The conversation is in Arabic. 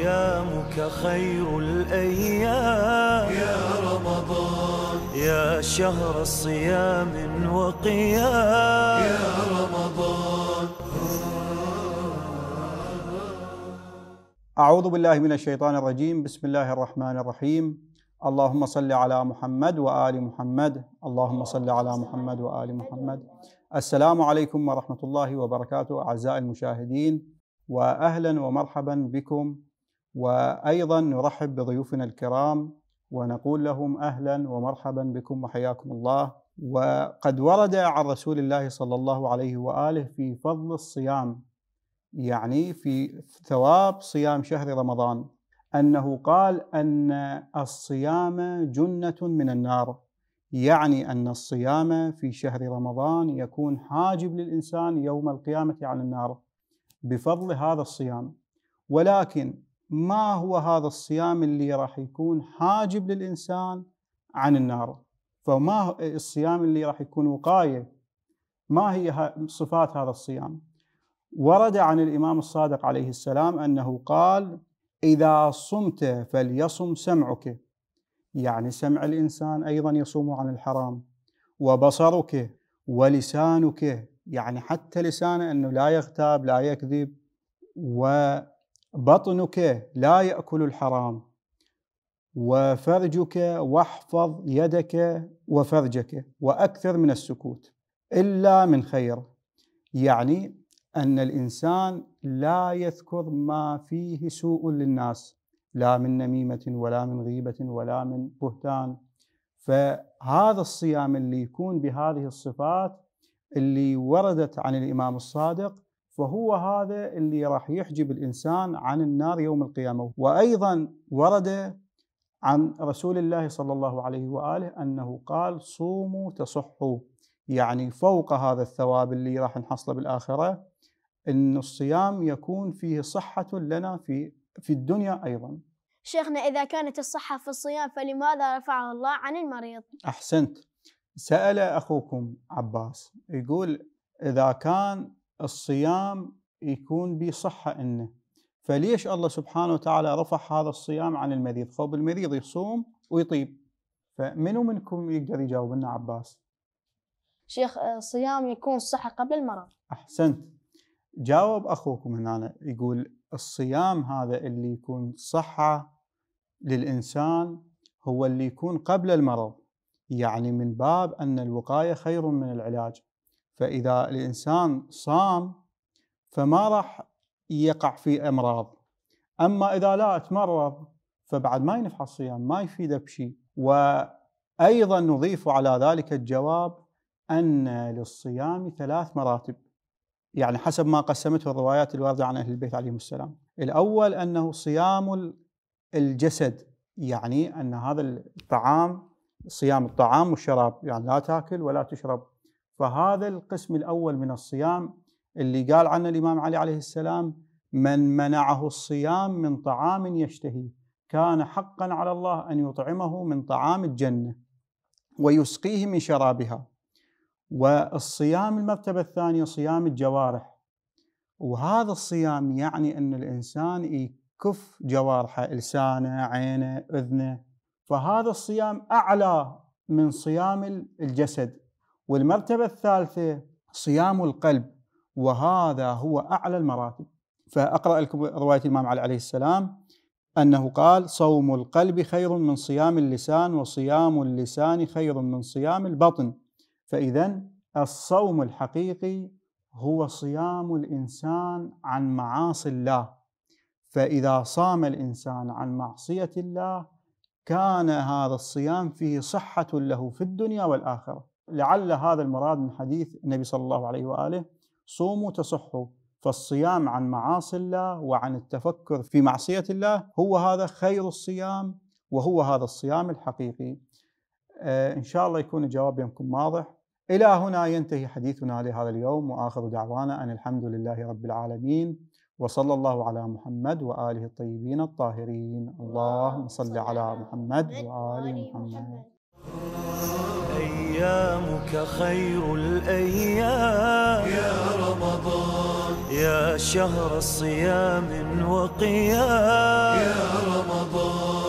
أيامك خير الأيام. يا رمضان. يا شهر الصيام وقيام. يا رمضان. أعوذ بالله من الشيطان الرجيم. بسم الله الرحمن الرحيم. اللهم صل على محمد وآل محمد. اللهم صل على محمد وآل محمد. السلام عليكم ورحمة الله وبركاته أعزائي المشاهدين وأهلا ومرحبا بكم وأيضا نرحب بضيوفنا الكرام ونقول لهم أهلا ومرحبا بكم وحياكم الله. وقد ورد عن رسول الله صلى الله عليه وآله في فضل الصيام يعني في ثواب صيام شهر رمضان أنه قال أن الصيام جنة من النار يعني أن الصيام في شهر رمضان يكون حاجب للإنسان يوم القيامة عن النار بفضل هذا الصيام. ولكن ما هو هذا الصيام اللي راح يكون حاجب للإنسان عن النار؟ فما الصيام اللي راح يكون وقاية؟ ما هي صفات هذا الصيام؟ ورد عن الإمام الصادق عليه السلام أنه قال إذا صمت فليصم سمعك. يعني سمع الإنسان أيضا يصوم عن الحرام. وبصرك ولسانك. يعني حتى لسانه أنه لا يغتاب لا يكذب وبطنك لا يأكل الحرام وفرجك واحفظ يدك وفرجك وأكثر من السكوت إلا من خير. يعني أن الإنسان لا يذكر ما فيه سوء للناس لا من نميمة ولا من غيبة ولا من بهتان. فهذا الصيام اللي يكون بهذه الصفات اللي وردت عن الإمام الصادق فهو هذا اللي راح يحجب الإنسان عن النار يوم القيامة وأيضا ورد عن رسول الله صلى الله عليه وآله أنه قال صوموا تصحوا يعني فوق هذا الثواب اللي راح نحصله بالآخرة إن الصيام يكون فيه صحة لنا في في الدنيا أيضا. شيخنا إذا كانت الصحة في الصيام فلماذا رفعه الله عن المريض؟ أحسنت. سأل أخوكم عباس يقول إذا كان الصيام يكون بصحة إنه فليش الله سبحانه وتعالى رفع هذا الصيام عن المريض؟ فوق المريض يصوم ويطيب. فمنو منكم يقدر يجاوب لنا عباس؟ شيخ الصيام يكون صحة قبل المرض. أحسنت. جاوب أخوكم هنا يقول الصيام هذا اللي يكون صحة للإنسان هو اللي يكون قبل المرض يعني من باب أن الوقاية خير من العلاج فإذا الإنسان صام فما راح يقع في إمراض أما إذا لا تمرض فبعد ما ينفع الصيام ما يفيده بشيء وأيضا نضيف على ذلك الجواب أن للصيام ثلاث مراتب يعني حسب ما قسمته الروايات الواردة عن أهل البيت عليهم السلام. الأول أنه صيام الجسد يعني أن هذا الطعام صيام الطعام والشراب يعني لا تأكل ولا تشرب. فهذا القسم الأول من الصيام اللي قال عنه الإمام علي عليه السلام من منعه الصيام من طعام يشتهي كان حقا على الله أن يطعمه من طعام الجنة ويسقيه من شرابها. والصيام المرتبة الثانية صيام الجوارح. وهذا الصيام يعني أن الإنسان يكف جوارحه لسانه عينه أذنه. فهذا الصيام أعلى من صيام الجسد. والمرتبة الثالثة صيام القلب وهذا هو أعلى المراتب. فأقرأ لكم رواية الإمام علي عليه السلام أنه قال صوم القلب خير من صيام اللسان وصيام اللسان خير من صيام البطن. فإذا الصوم الحقيقي هو صيام الإنسان عن معاصي الله. فإذا صام الإنسان عن معصية الله كان هذا الصيام فيه صحة له في الدنيا والآخرة. لعل هذا المراد من حديث النبي صلى الله عليه وآله صوموا تصحوا فالصيام عن معاصي الله وعن التفكر في معصية الله هو هذا خير الصيام وهو هذا الصيام الحقيقي. آه إن شاء الله يكون الجواب يمكن واضح. إلى هنا ينتهي حديثنا لهذا اليوم وآخر دعوانا أن الحمد لله رب العالمين وصلى الله على محمد وآله الطيبين الطاهرين. اللهم صل على محمد وآل محمد. أيامك خير الأيام. يا رمضان. يا شهر صيام وقيام. يا رمضان.